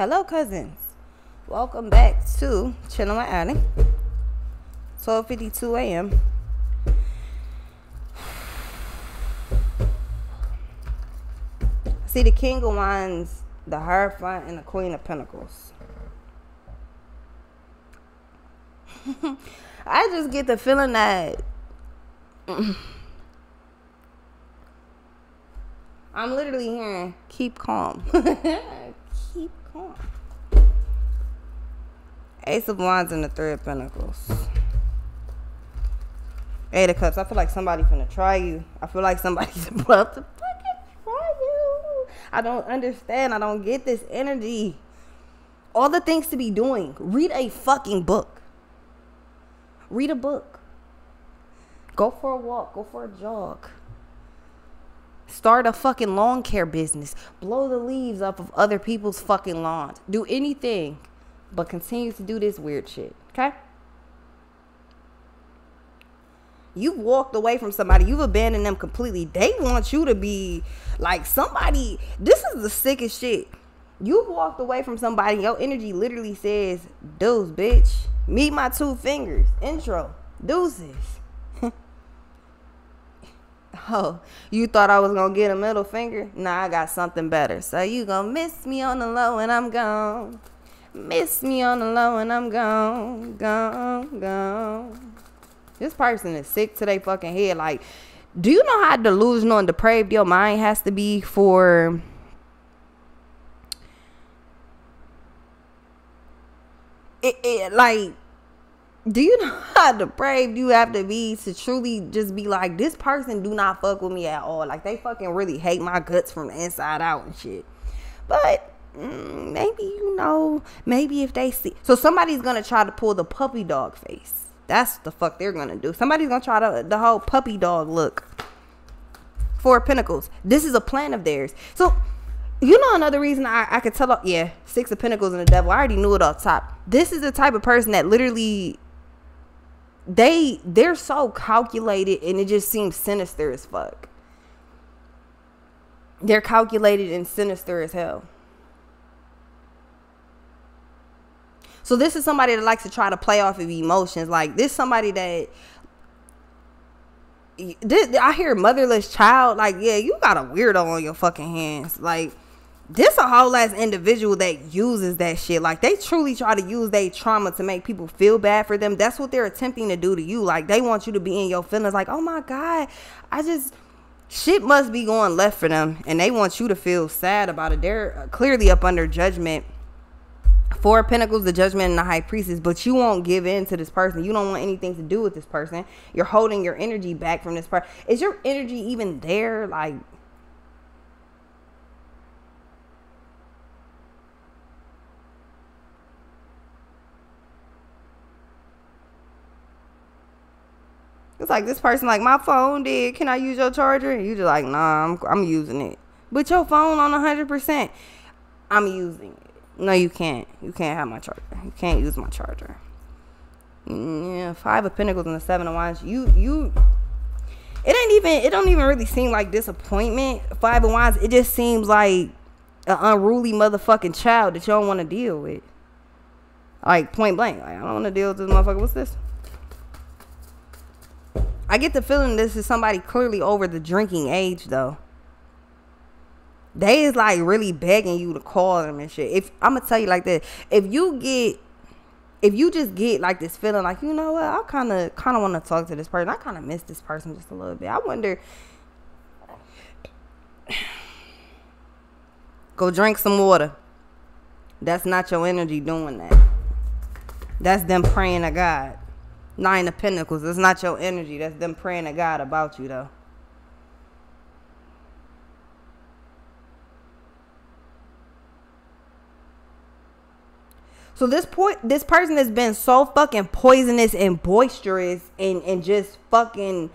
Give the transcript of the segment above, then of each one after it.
Hello, cousins. Welcome back to Chilling with Aly. 12:52 a.m. See the King of Wands, the Hierophant, and the Queen of Pentacles. I just get the feeling that I'm literally hearing keep calm. Ace of Wands and the Three of Pentacles. Eight of Cups. I feel like somebody's gonna try you. I feel like somebody's about to fucking try you. I don't understand. I don't get this energy. All the things to be doing. Read a fucking book. Read a book. Go for a walk. Go for a jog. Start a fucking lawn care business. Blow the leaves off of other people's fucking lawns. Do anything but continue to do this weird shit. Okay? You've walked away from somebody, you've abandoned them completely. They want you to be like somebody. This is the sickest shit. You've walked away from somebody, your energy literally says, Deuce, bitch. Meet my two fingers. Intro. Deuces. Oh, you thought I was gonna get a middle finger? Nah, I got something better. So you gonna miss me on the low and I'm gone. Miss me on the low and I'm gone, gone, gone. This person is sick to their fucking head. Like, do you know how delusional and depraved your mind has to be for it, it like do you know how depraved you have to be to truly just be like this person do not fuck with me at all. Like they fucking really hate my guts from the inside out and shit. But mm, maybe you know maybe if they see so somebody's gonna try to pull the puppy dog face. That's the fuck they're gonna do. Somebody's gonna try to the whole puppy dog look four pentacles this is a plan of theirs. So you know another reason I, I could tell yeah six of pentacles and the devil. I already knew it off top. This is the type of person that literally they they're so calculated and it just seems sinister as fuck. They're calculated and sinister as hell. So this is somebody that likes to try to play off of emotions. Like this somebody that this, I hear motherless child. Like yeah, you got a weirdo on your fucking hands. Like this a whole ass individual that uses that shit. Like they truly try to use their trauma to make people feel bad for them. That's what they're attempting to do to you. Like they want you to be in your feelings. Like oh my god, I just shit must be going left for them, and they want you to feel sad about it. They're uh, clearly up under judgment. Four Pentacles, the Judgment, and the High Priestess, but you won't give in to this person. You don't want anything to do with this person. You're holding your energy back from this person. Is your energy even there? Like It's like this person like my phone did. Can I use your charger? And you just like, nah, I'm I'm using it. But your phone on hundred percent. I'm using it. No, you can't. You can't have my charger. You can't use my charger. Mm, yeah, five of pentacles and the seven of wands. You you it ain't even it don't even really seem like disappointment. Five of wands, it just seems like an unruly motherfucking child that you don't want to deal with. Like point blank. Like I don't want to deal with this motherfucker. What's this? I get the feeling this is somebody clearly over the drinking age though. They is like really begging you to call them and shit. If I'm gonna tell you like this, if you get if you just get like this feeling like, you know what, I kinda kinda wanna talk to this person. I kinda miss this person just a little bit. I wonder Go drink some water. That's not your energy doing that. That's them praying to God. Nine of Pentacles. It's not your energy. That's them praying to God about you, though. So this point, this person has been so fucking poisonous and boisterous and and just fucking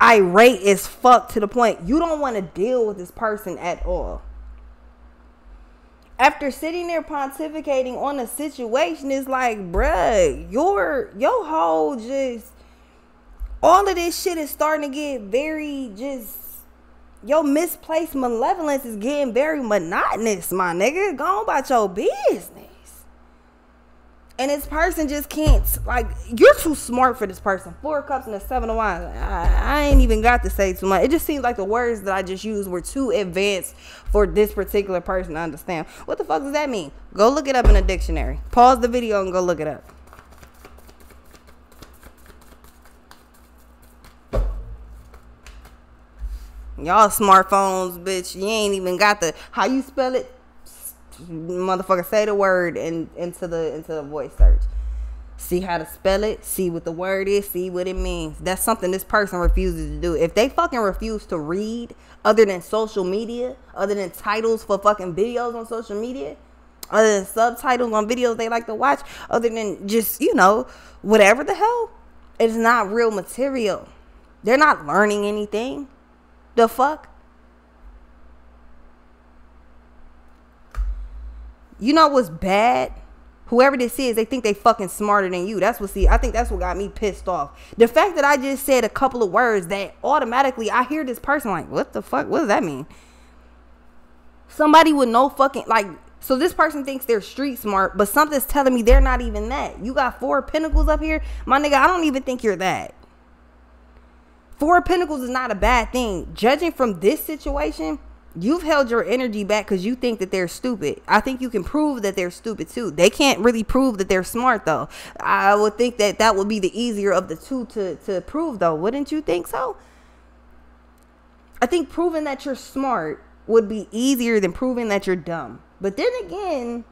irate as fuck to the point you don't want to deal with this person at all after sitting there pontificating on a situation, it's like, bruh, your your whole just all of this shit is starting to get very just your misplaced malevolence is getting very monotonous, my nigga. Go on about your business. And this person just can't like you're too smart for this person. Four cups and a seven of wands. I, I ain't even got to say too much. It just seems like the words that I just used were too advanced for this particular person to understand. What the fuck does that mean? Go look it up in a dictionary. Pause the video and go look it up. Y'all smartphones, bitch. You ain't even got the how you spell it. Motherfucker, say the word and into the into the voice search. See how to spell it. See what the word is. See what it means. That's something this person refuses to do. If they fucking refuse to read, other than social media, other than titles for fucking videos on social media, other than subtitles on videos they like to watch, other than just you know whatever the hell, it's not real material. They're not learning anything. The fuck? You know what's bad? Whoever this is, they think they fucking smarter than you. That's what see, I think that's what got me pissed off. The fact that I just said a couple of words that automatically I hear this person like, what the fuck? What does that mean? Somebody with no fucking like so this person thinks they're street smart, but something's telling me they're not even that. You got four pentacles up here. My nigga, I don't even think you're that. Four Pentacles is not a bad thing. Judging from this situation, you've held your energy back because you think that they're stupid. I think you can prove that they're stupid too. They can't really prove that they're smart though. I would think that that would be the easier of the two to, to prove though. Wouldn't you think so? I think proving that you're smart would be easier than proving that you're dumb. But then again,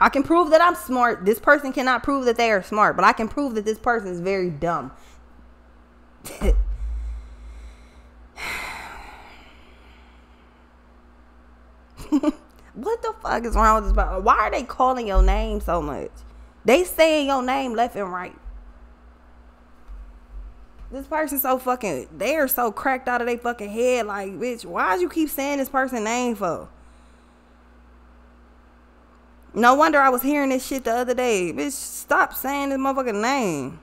I can prove that I'm smart. This person cannot prove that they are smart, but I can prove that this person is very dumb. what the fuck is wrong with this? Why are they calling your name so much? They saying your name left and right. This person so fucking, they are so cracked out of their fucking head. Like, bitch, why do you keep saying this person name for? No wonder I was hearing this shit the other day. Bitch, stop saying this motherfucking name.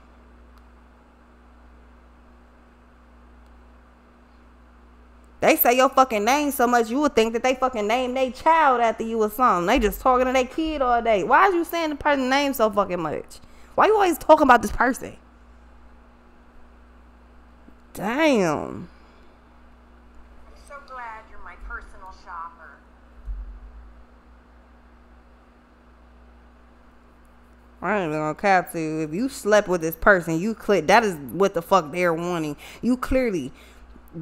They say your fucking name so much you would think that they fucking name their child after you or something. They just talking to their kid all day. Why are you saying the person's name so fucking much? Why you always talking about this person? Damn. I'm so glad you're my personal shopper. even gonna cap to you. If you slept with this person, you click. That is what the fuck they're wanting. You clearly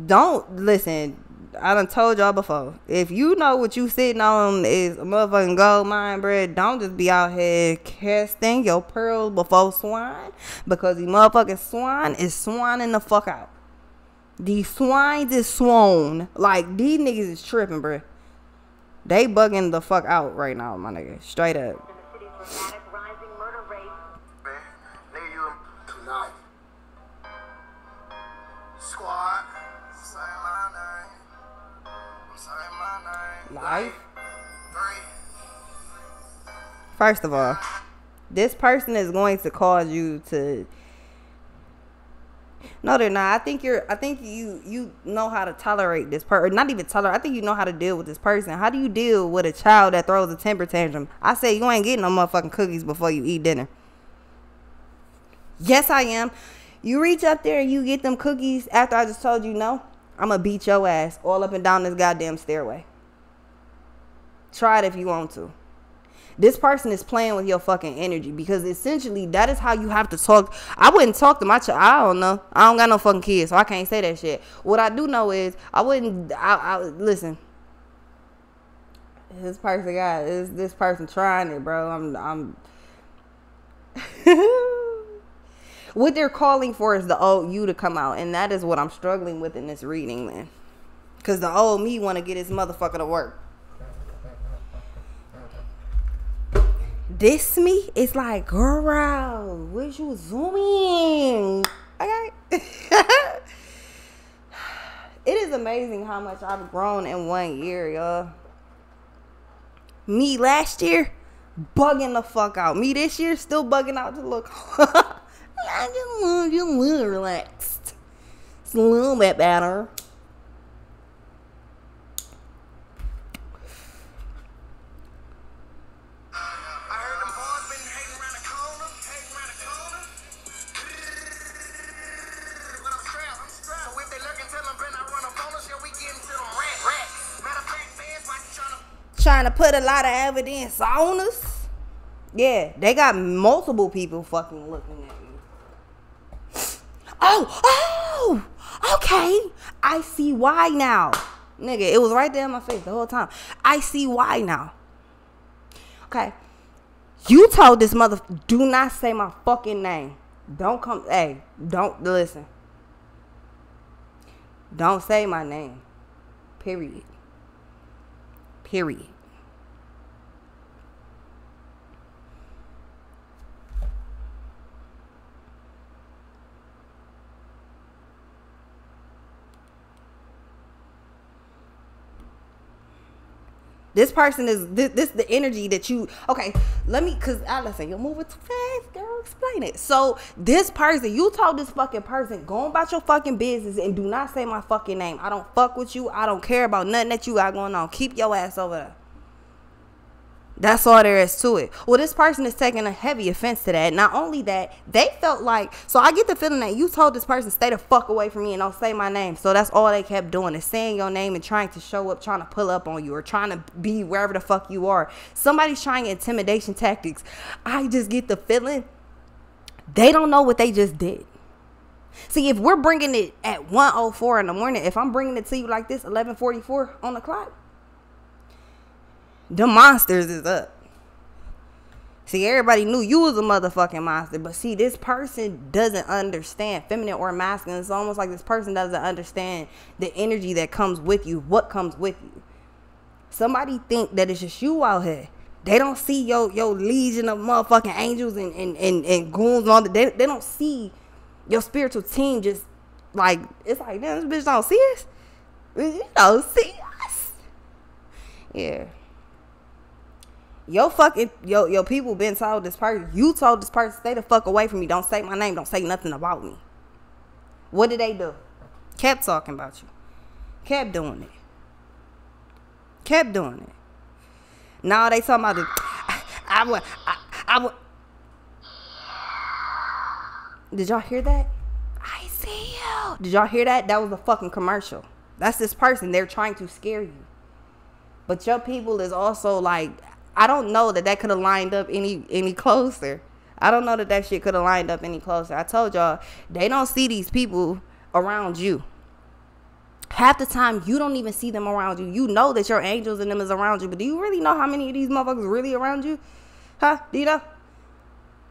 don't listen. I done told y'all before. If you know what you sitting on is a motherfucking gold mine bread, don't just be out here casting your pearls before swine. Because the motherfucking swine is swining the fuck out. These swines is swan. Like, these niggas is tripping, bruh. They bugging the fuck out right now, my nigga. Straight up. Life. First of all, this person is going to cause you to no, they're not. I think you're. I think you you know how to tolerate this person. Not even tolerate. I think you know how to deal with this person. How do you deal with a child that throws a temper tantrum? I say you ain't getting no motherfucking cookies before you eat dinner. Yes, I am. You reach up there and you get them cookies after I just told you no. I'm gonna beat your ass all up and down this goddamn stairway. Try it if you want to. This person is playing with your fucking energy because essentially that is how you have to talk. I wouldn't talk to my child. I don't know. I don't got no fucking kids, so I can't say that shit. What I do know is I wouldn't. I, I listen. This person got is this person trying it, bro. I'm. I'm. what they're calling for is the old you to come out, and that is what I'm struggling with in this reading, man. Cause the old me want to get his motherfucker to work. This me, it's like, girl, what you zooming? Okay. it is amazing how much I've grown in one year, y'all. Me last year, bugging the fuck out. Me this year, still bugging out to look. I just want you a little relaxed. It's a little bit better. Put a lot of evidence on us. Yeah, they got multiple people fucking looking at you. Oh, oh, okay. I see why now. Nigga, it was right there in my face the whole time. I see why now. Okay. You told this mother, do not say my fucking name. Don't come, hey, don't listen. Don't say my name. Period. Period. This person is this, this the energy that you okay. Let me cause I listen. You're moving too fast, girl. Explain it. So this person, you told this fucking person, go about your fucking business and do not say my fucking name. I don't fuck with you. I don't care about nothing that you got going on. Keep your ass over there. That's all there is to it. Well, this person is taking a heavy offense to that. Not only that, they felt like so I get the feeling that you told this person stay the fuck away from me and don't say my name. So that's all they kept doing is saying your name and trying to show up, trying to pull up on you or trying to be wherever the fuck you are. Somebody's trying intimidation tactics. I just get the feeling they don't know what they just did. See, if we're bringing it at 104 in the morning, if I'm bringing it to you like this 1144 on the clock, the monsters is up. See, everybody knew you was a motherfucking monster, but see, this person doesn't understand feminine or masculine. It's almost like this person doesn't understand the energy that comes with you, what comes with you. Somebody think that it's just you out here. They don't see your your legion of motherfucking angels and and, and, and goons on the they, they don't see your spiritual team just like it's like damn this bitch don't see us. You don't see us. Yeah your fucking yo yo people been told this person you told this person stay the fuck away from me. Don't say my name. Don't say nothing about me. What did they do? Kept talking about you. Kept doing it. Kept doing it. Now they talking about the i would i, I would did y'all hear that? I see you. Did y'all hear that? That was a fucking commercial. That's this person. They're trying to scare you. But your people is also like I don't know that that could have lined up any any closer. I don't know that that shit could have lined up any closer. I told y'all they don't see these people around you. Half the time you don't even see them around you. You know that your angels and them is around you, but do you really know how many of these motherfuckers really around you? Huh? Do you know?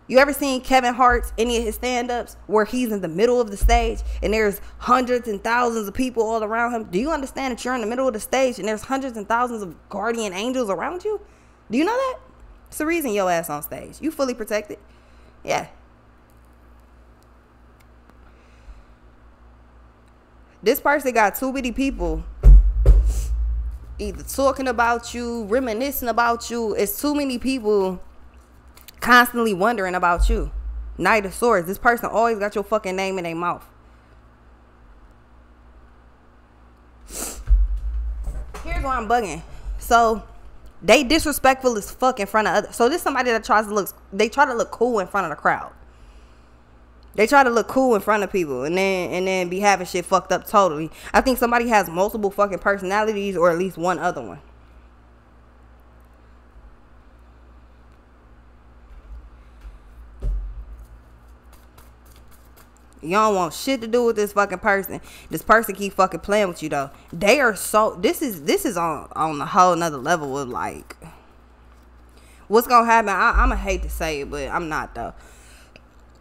You ever seen Kevin Hart's any of his stand-ups where he's in the middle of the stage and there's hundreds and thousands of people all around him? Do you understand that you're in the middle of the stage and there's hundreds and thousands of guardian angels around you? Do you know that? It's the reason your ass on stage. You fully protected. Yeah. This person got too many people either talking about you, reminiscing about you. It's too many people constantly wondering about you. Knight of Swords. This person always got your fucking name in their mouth. Here's why I'm bugging. So they disrespectful as fuck in front of others. So this somebody that tries to look they try to look cool in front of the crowd. They try to look cool in front of people and then and then be having shit fucked up totally. I think somebody has multiple fucking personalities or at least one other one. You don't want shit to do with this fucking person. This person keep fucking playing with you though. They are so this is this is on on a whole nother level of like what's gonna happen. I, I'ma hate to say it, but I'm not though.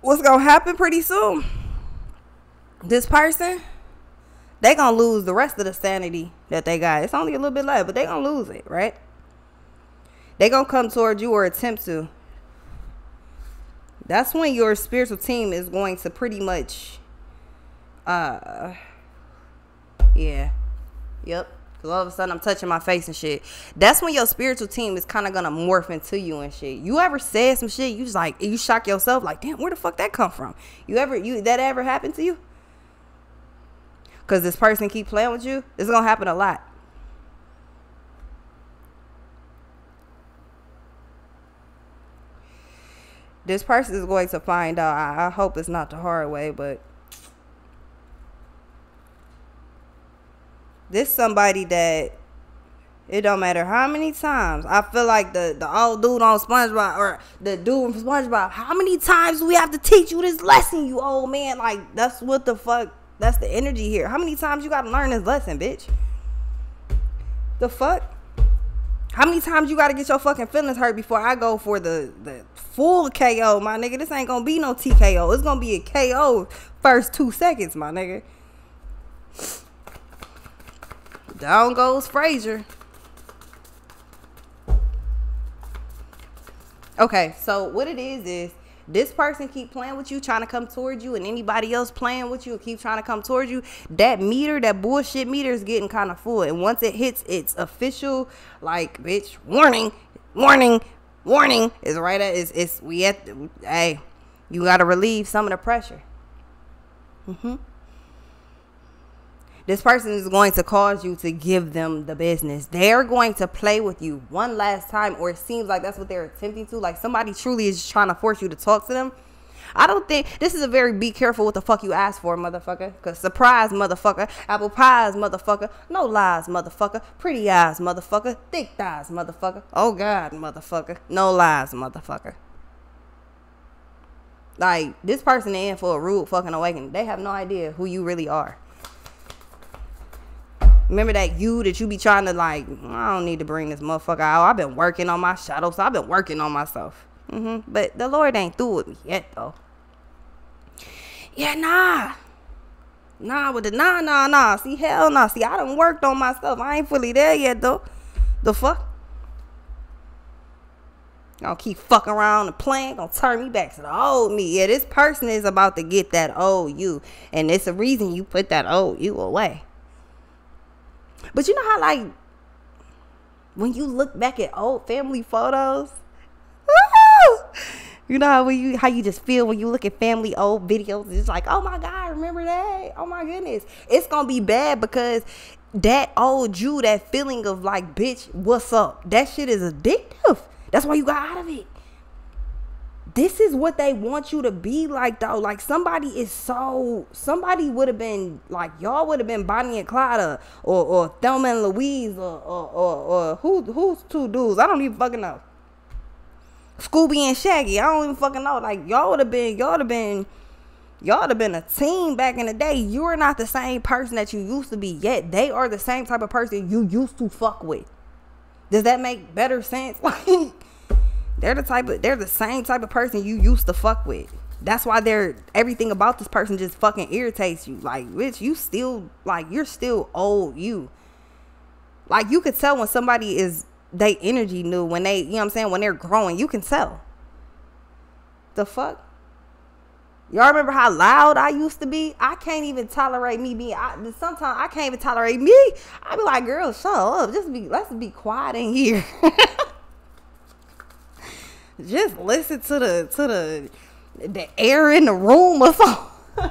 What's gonna happen pretty soon? This person, they gonna lose the rest of the sanity that they got. It's only a little bit left, but they gonna lose it, right? They gonna come towards you or attempt to that's when your spiritual team is going to pretty much uh yeah yep Cause all of a sudden I'm touching my face and shit. That's when your spiritual team is kind of gonna morph into you and shit. You ever said some shit? You just like you shock yourself, like damn, where the fuck that come from? You ever you that ever happened to you? Cause this person keep playing with you. It's gonna happen a lot. This person is going to find out. I, I hope it's not the hard way, but this somebody that it don't matter how many times. I feel like the the old dude on SpongeBob or the dude from SpongeBob. How many times do we have to teach you this lesson, you old man? Like that's what the fuck. That's the energy here. How many times you gotta learn this lesson, bitch? The fuck? How many times you gotta get your fucking feelings hurt before I go for the the full KO, my nigga? This ain't gonna be no TKO. It's gonna be a KO first two seconds, my nigga. Down goes Frazier. Okay, so what it is is this person keep playing with you, trying to come towards you, and anybody else playing with you keep trying to come towards you. That meter, that bullshit meter, is getting kind of full. And once it hits its official, like, bitch, warning, warning, warning, is right at it's it's we at. Hey, you got to relieve some of the pressure. Mm-hmm this person is going to cause you to give them the business. They're going to play with you one last time, or it seems like that's what they're attempting to. Like somebody truly is trying to force you to talk to them. I don't think this is a very be careful what the fuck you ask for, motherfucker. Cause surprise, motherfucker. Apple pies, motherfucker. No lies, motherfucker. Pretty eyes, motherfucker. Thick thighs, motherfucker. Oh God, motherfucker. No lies, motherfucker. Like this person in for a rude fucking awakening. They have no idea who you really are. Remember that you that you be trying to like, I don't need to bring this motherfucker out. I've been working on my shadow, so I've been working on myself. Mm-hmm. But the Lord ain't through with me yet, though. Yeah, nah. Nah, with the nah, nah, nah. See, hell nah. See, I done worked on myself. I ain't fully there yet, though. The fuck? Gonna keep fucking around and playing, gonna turn me back to the old me. Yeah, this person is about to get that old you. And it's a reason you put that old you away. But you know how like when you look back at old family photos, you know how you how you just feel when you look at family old videos. It's like, oh my god, remember that? Oh my goodness, it's gonna be bad because that old you, that feeling of like, bitch, what's up? That shit is addictive. That's why you got out of it this is what they want you to be like though. Like somebody is so somebody would have been like y'all would have been Bonnie and Clyde or or, Thelma and Louise or or, or or who who's two dudes? I don't even fucking know. Scooby and Shaggy. I don't even fucking know. Like y'all would have been y'all would have been y'all would have been a team back in the day. You are not the same person that you used to be yet. They are the same type of person you used to fuck with. Does that make better sense? Like they're the type of they're the same type of person you used to fuck with. That's why they're everything about this person just fucking irritates you. Like, bitch, you still like you're still old you. Like you could tell when somebody is they energy new when they, you know what I'm saying, when they're growing, you can tell. The fuck? Y'all remember how loud I used to be? I can't even tolerate me being. I, sometimes I can't even tolerate me. I be like, girl, shut up. Just be. Let's be quiet in here. just listen to the to the the air in the room or something.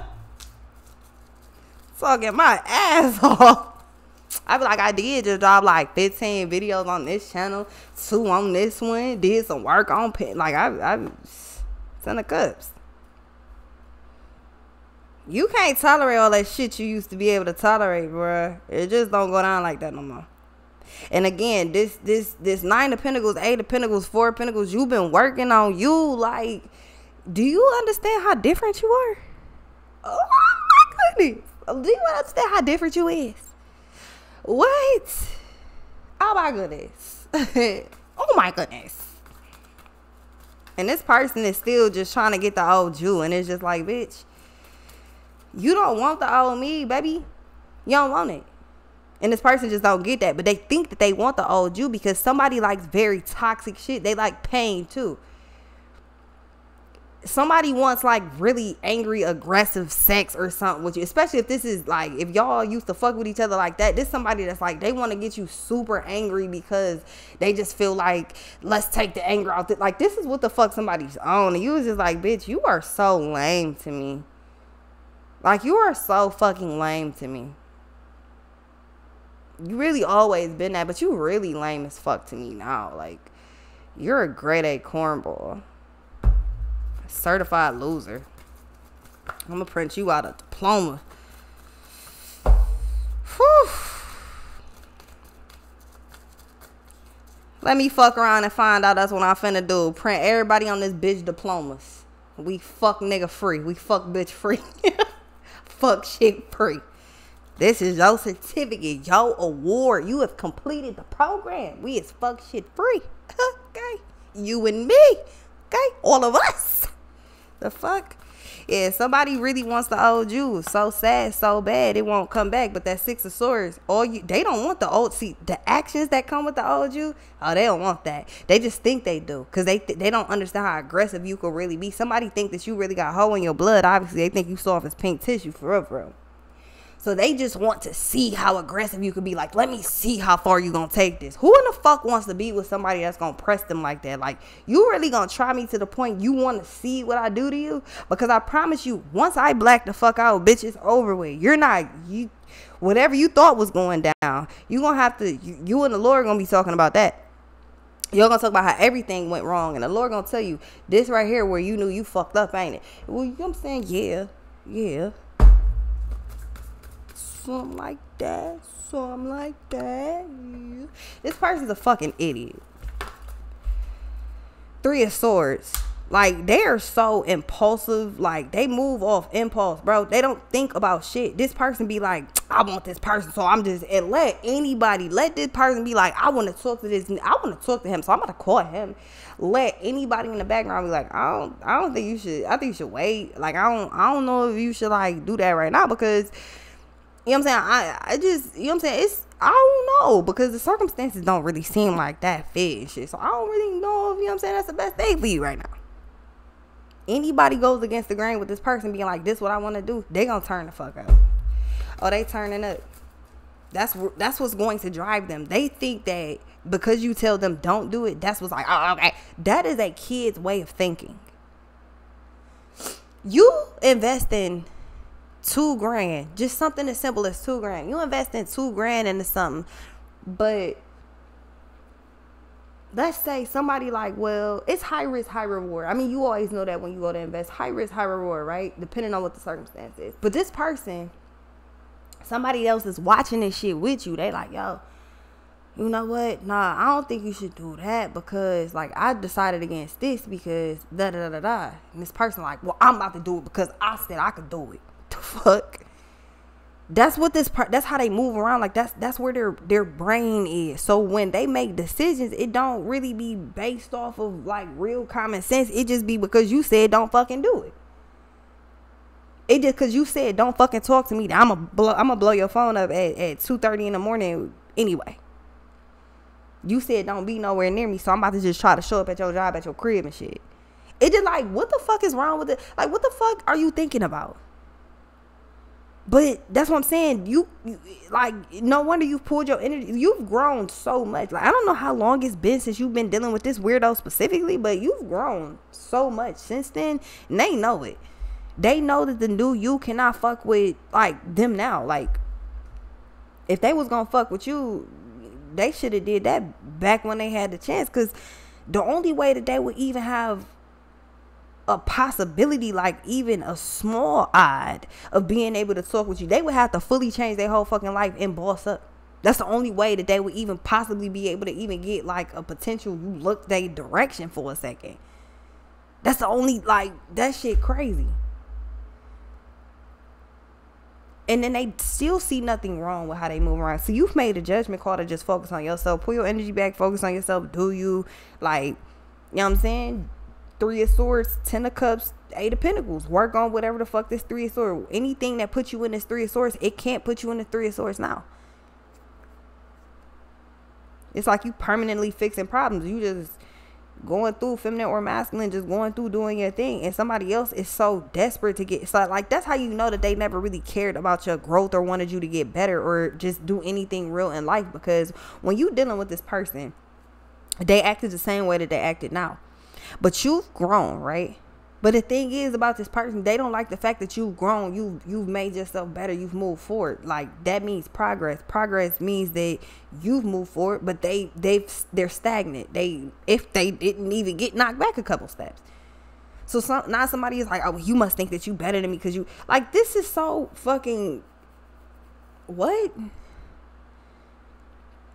Talking my ass off. I feel like I did just drop like 15 videos on this channel, two on this one, did some work on pen. Like I, I, send the cups. You can't tolerate all that shit you used to be able to tolerate, bruh. It just don't go down like that no more. And again, this this this nine of pentacles, eight of pentacles, four of pentacles, you've been working on you. Like, do you understand how different you are? Oh my goodness. Do you understand how different you is? What? Oh my goodness. oh my goodness. And this person is still just trying to get the old Jew. And it's just like, bitch, you don't want the old me, baby. You don't want it. And this person just don't get that. But they think that they want the old you because somebody likes very toxic shit. They like pain too. somebody wants like really angry, aggressive sex or something with you, especially if this is like if y'all used to fuck with each other like that, this somebody that's like they want to get you super angry because they just feel like let's take the anger out. Like this is what the fuck somebody's on, and you was just like, bitch, you are so lame to me. Like you are so fucking lame to me. You really always been that, but you really lame as fuck to me now. Like you're a grade A cornball certified loser. I'm gonna print you out a diploma. Whew. Let me fuck around and find out that's what I'm finna do. Print everybody on this bitch diplomas. We fuck nigga free. We fuck bitch free. fuck shit free. This is your certificate, your award. You have completed the program. We is fuck shit free. okay. You and me. Okay. All of us. The fuck? Yeah, somebody really wants the old you so sad, so bad, it won't come back. But that six of swords, all you they don't want the old see the actions that come with the old you. Oh, they don't want that. They just think they do because they th- they don't understand how aggressive you could really be. Somebody think that you really got hole in your blood. Obviously, they think you soft as pink tissue for real, for real. So they just want to see how aggressive you could be. Like, let me see how far you gonna take this. Who in the fuck wants to be with somebody that's gonna press them like that? Like, you really gonna try me to the point you want to see what I do to you? Because I promise you, once I black the fuck out, bitch, it's over with. You're not you. Whatever you thought was going down, you gonna have to. You, you and the Lord gonna be talking about that. You're gonna talk about how everything went wrong, and the Lord gonna tell you this right here where you knew you fucked up, ain't it? Well, you know what I'm saying? Yeah, yeah something like that, something like that. This person's a fucking idiot. Three of Swords. Like they are so impulsive. Like they move off impulse, bro. They don't think about shit. This person be like, I want this person, so I'm just and let anybody let this person be like, I want to talk to this. I want to talk to him, so I'm gonna call him. Let anybody in the background be like, I don't, I don't think you should. I think you should wait. Like I don't, I don't know if you should like do that right now because you know what I'm saying? I I just you know what I'm saying? It's I don't know because the circumstances don't really seem like that fit and shit. So I don't really know if you know what I'm saying that's the best thing for you right now. Anybody goes against the grain with this person being like, "This what I want to do," they gonna turn the fuck up. Oh, they turning up. That's that's what's going to drive them. They think that because you tell them don't do it, that's what's like, oh, okay. That is a kid's way of thinking. You invest in two grand, just something as simple as two grand. You invest in two grand into something, but let's say somebody like, well, it's high risk, high reward. I mean, you always know that when you go to invest, high risk, high reward, right? Depending on what the circumstance is. But this person, somebody else is watching this shit with you. They like, yo, you know what? Nah, I don't think you should do that because like I decided against this because da da da da. And this person like, well, I'm about to do it because I said I could do it fuck? That's what this part that's how they move around. Like that's that's where their their brain is. So when they make decisions, it don't really be based off of like real common sense. It just be because you said don't fucking do it. It just cause you said don't fucking talk to me. I'm gonna blow I'm gonna blow your phone up at, at two thirty in the morning anyway. You said don't be nowhere near me, so I'm about to just try to show up at your job at your crib and shit. It just like what the fuck is wrong with it? Like what the fuck are you thinking about? But that's what I'm saying. You, you, like no wonder you've pulled your energy. You've grown so much. Like I don't know how long it's been since you've been dealing with this weirdo specifically, but you've grown so much since then. And they know it. They know that the new you cannot fuck with like them now. Like if they was gonna fuck with you, they should have did that back when they had the chance. Cause the only way that they would even have a possibility, like even a small odd of being able to talk with you, they would have to fully change their whole fucking life and boss up. That's the only way that they would even possibly be able to even get like a potential you look their direction for a second. That's the only like that shit crazy. And then they still see nothing wrong with how they move around. So you've made a judgment call to just focus on yourself. Pull your energy back, focus on yourself. Do you like you know what I'm saying? Three of swords, ten of cups, eight of pentacles. Work on whatever the fuck this three of swords. Anything that puts you in this three of swords, it can't put you in the three of swords now. It's like you permanently fixing problems. You just going through feminine or masculine, just going through doing your thing, and somebody else is so desperate to get so like that's how you know that they never really cared about your growth or wanted you to get better or just do anything real in life because when you dealing with this person, they acted the same way that they acted now. But you've grown, right? But the thing is about this person, they don't like the fact that you've grown, you you've made yourself better, you've moved forward. Like that means progress. Progress means that you've moved forward, but they they've they're stagnant. They if they didn't even get knocked back a couple steps. So some, now somebody is like, oh, you must think that you better than me because you like this is so fucking what?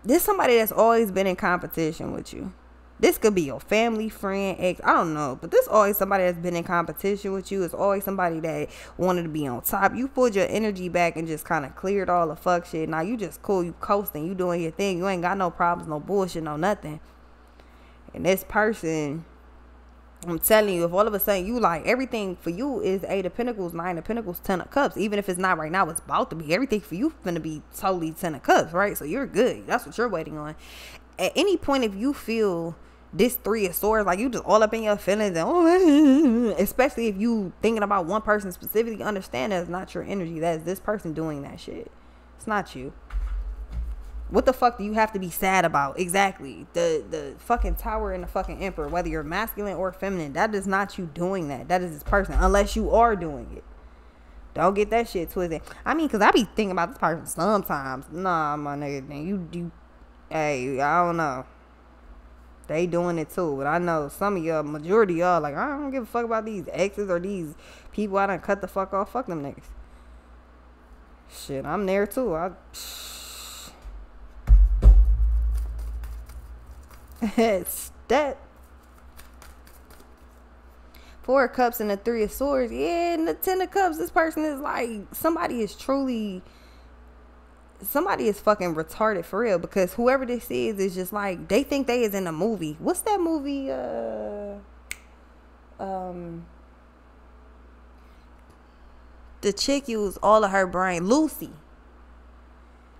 This somebody that's always been in competition with you. This could be your family, friend, ex. I don't know, but this always somebody that's been in competition with you. It's always somebody that wanted to be on top. You pulled your energy back and just kind of cleared all the fuck shit. Now you just cool. You coasting. You doing your thing. You ain't got no problems, no bullshit, no nothing. And this person, I'm telling you, if all of a sudden you like everything for you is eight of pentacles, nine of pentacles, ten of cups. Even if it's not right now, it's about to be. Everything for you gonna be totally ten of cups, right? So you're good. That's what you're waiting on. At any point, if you feel this three of swords, like you just all up in your feelings, and oh, especially if you thinking about one person specifically, understand that's not your energy. That's this person doing that shit. It's not you. What the fuck do you have to be sad about? Exactly. The the fucking tower and the fucking emperor, whether you're masculine or feminine, that is not you doing that. That is this person, unless you are doing it. Don't get that shit twisted. I mean, cause I be thinking about this person sometimes. Nah, my nigga, you you, hey, I don't know. They doing it too. But I know some of y'all, majority y'all, like, I don't give a fuck about these exes or these people I done cut the fuck off. Fuck them niggas. Shit, I'm there too. I. it's that. Four of Cups and the Three of Swords. Yeah, and the Ten of Cups. This person is like somebody is truly somebody is fucking retarded for real because whoever this is is just like they think they is in a movie. What's that movie? Uh, um, the chick used all of her brain. Lucy.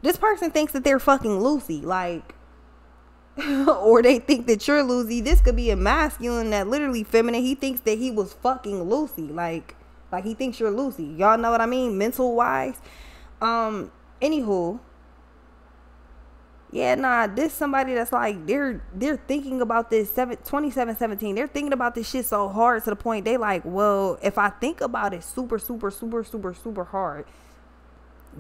This person thinks that they're fucking Lucy, like, or they think that you're Lucy. This could be a masculine that literally feminine. He thinks that he was fucking Lucy, like, like he thinks you're Lucy. Y'all know what I mean, mental wise. Um, anywho yeah nah this somebody that's like they're they're thinking about this 7 27 17 they're thinking about this shit so hard to the point they like well if i think about it super super super super super hard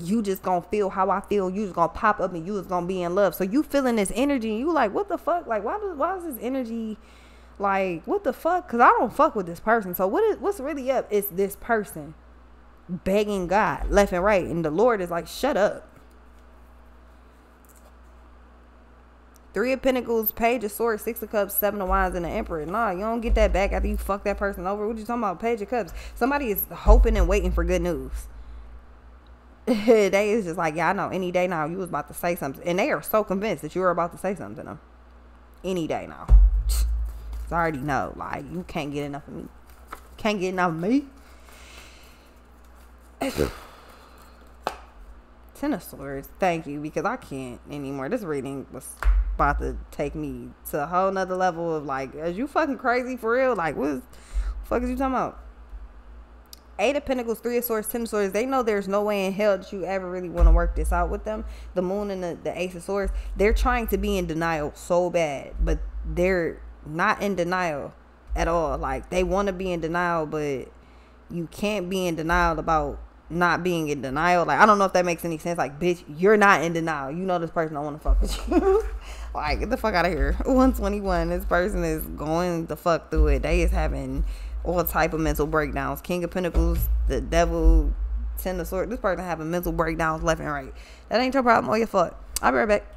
you just gonna feel how i feel. You just gonna pop up and you just gonna be in love. So you feeling this energy and you like what the fuck? Like why does why is this energy like what the fuck? Because i don't fuck with this person. So what is what's really up is this person begging God left and right. And the Lord is like, shut up. Three of Pentacles, Page of Swords, Six of Cups, Seven of Wands, and the Emperor. Nah, you don't get that back after you fuck that person over. What you talking about? Page of Cups. Somebody is hoping and waiting for good news. they is just like, yeah, I know. Any day now, you was about to say something, and they are so convinced that you were about to say something to them. Any day now. I already know. Like you can't get enough of me. Can't get enough of me. Ten of Swords. Thank you, because I can't anymore. This reading was about to take me to a whole nother level of like, is you fucking crazy for real? Like, what the fuck is you talking about? Eight of Pentacles, Three of Swords, Ten of Swords. They know there's no way in hell that you ever really want to work this out with them. The Moon and the, the Ace of Swords. They're trying to be in denial so bad, but they're not in denial at all. Like, they want to be in denial, but you can't be in denial about not being in denial. Like I don't know if that makes any sense. Like, bitch, you're not in denial. You know this person don't want to fuck with you. like, get the fuck out of here. 121. This person is going the fuck through it. They is having all type of mental breakdowns. King of Pentacles, the devil, Ten of Swords. This person having mental breakdowns left and right. That ain't your problem oh, or your fault. I'll be right back.